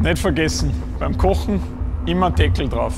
Nicht vergessen, beim Kochen immer Deckel drauf.